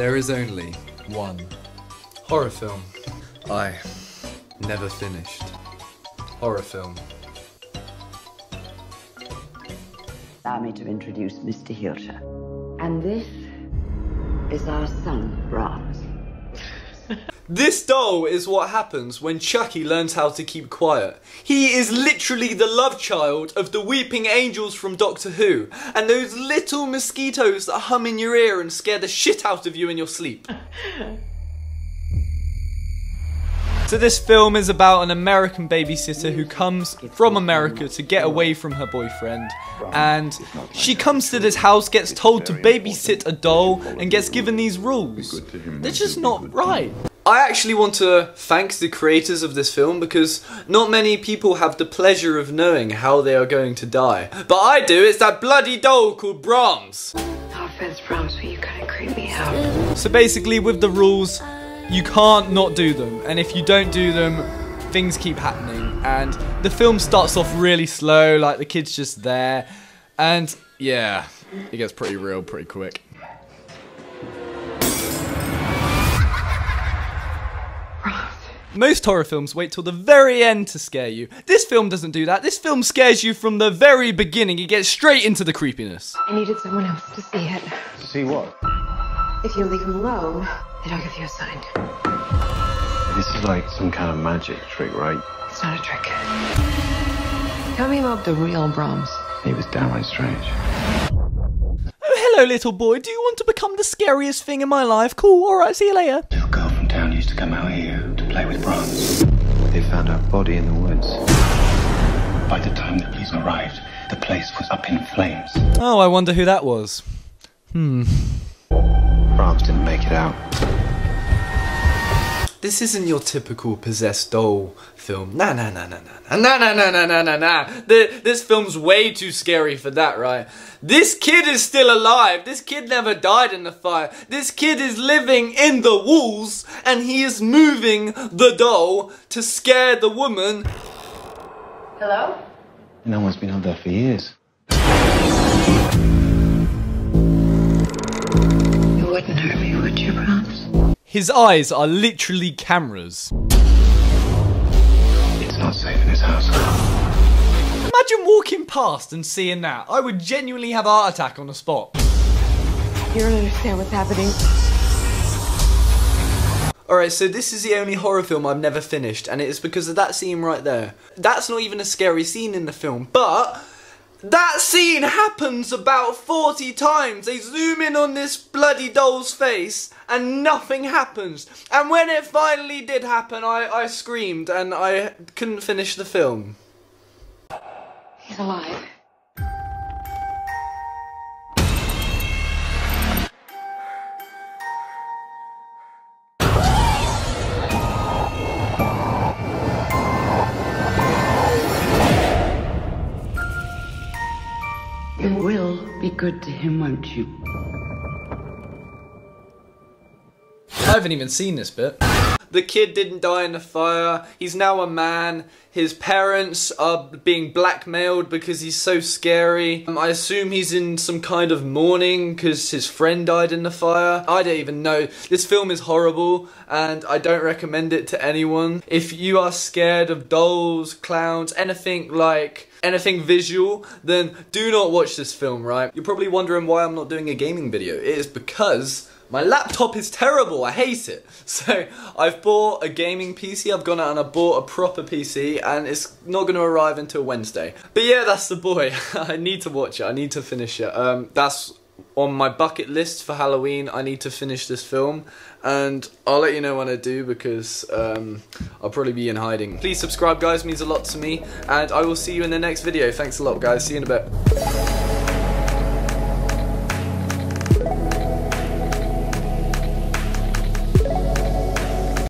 There is only one horror film I never finished. Horror film. Allow me to introduce Mr. Heelshire. And this is our son, Brahms. This doll is what happens when Chucky learns how to keep quiet. He is literally the love child of the weeping angels from Doctor Who, and those little mosquitoes that hum in your ear and scare the shit out of you in your sleep. So this film is about an American babysitter who comes from America to get away from her boyfriend and she comes to this house, gets told to babysit a doll and gets given these rules. They're just not right. I actually want to thank the creators of this film because not many people have the pleasure of knowing how they are going to die. But I do, it's that bloody doll called Brahms. No offense, Brahms, but you kind of creep me out. So basically with the rules, you can't not do them. And if you don't do them, things keep happening. And the film starts off really slow, like the kid's just there. And yeah, it gets pretty real pretty quick. Most horror films wait till the very end to scare you. This film doesn't do that. This film scares you from the very beginning. It gets straight into the creepiness. I needed someone else to see it. See what? If you leave him alone, then I'll give you a sign. This is like some kind of magic trick, right? It's not a trick. Tell me about the real Brahms. He was downright strange. Oh, hello, little boy. Do you want to become the scariest thing in my life? Cool. All right. See you later. Little girl from town used to come out here to play with Brahms. They found her body in the woods. By the time the police arrived, the place was up in flames. Oh, I wonder who that was. Hmm. Brahms didn't make it out. This isn't your typical possessed doll film. Nah, nah, nah, nah, nah, nah, nah, nah, nah, nah, nah, nah. The, this film's way too scary for that, right? This kid is still alive. This kid never died in the fire. This kid is living in the walls, and he is moving the doll to scare the woman. Hello? No one's been up there for years. His eyes are literally cameras. It's not safe in his house. Imagine walking past and seeing that. I would genuinely have a heart attack on the spot. You don't understand what's happening. Alright, so this is the only horror film I've never finished, and it is because of that scene right there. That's not even a scary scene in the film, but that scene happens about 40 times. They zoom in on this bloody doll's face, and nothing happens. And when it finally did happen, I, I screamed, and I couldn't finish the film. He's alive. You will be good to him, won't you? I haven't even seen this bit. The kid didn't die in the fire. He's now a man. His parents are being blackmailed because he's so scary. Um, I assume he's in some kind of mourning because his friend died in the fire. I don't even know. This film is horrible and I don't recommend it to anyone. If you are scared of dolls, clowns, anything like anything visual, then do not watch this film, right? You're probably wondering why I'm not doing a gaming video. It is because my laptop is terrible, I hate it. So I've bought a gaming PC, I've gone out and I bought a proper PC and it's not going to arrive until Wednesday. But yeah, that's the boy. I need to watch it, I need to finish it. Um, that's on my bucket list for Halloween. I need to finish this film and I'll let you know when I do because um, I'll probably be in hiding. Please subscribe guys, means a lot to me and I will see you in the next video. Thanks a lot guys, see you in a bit.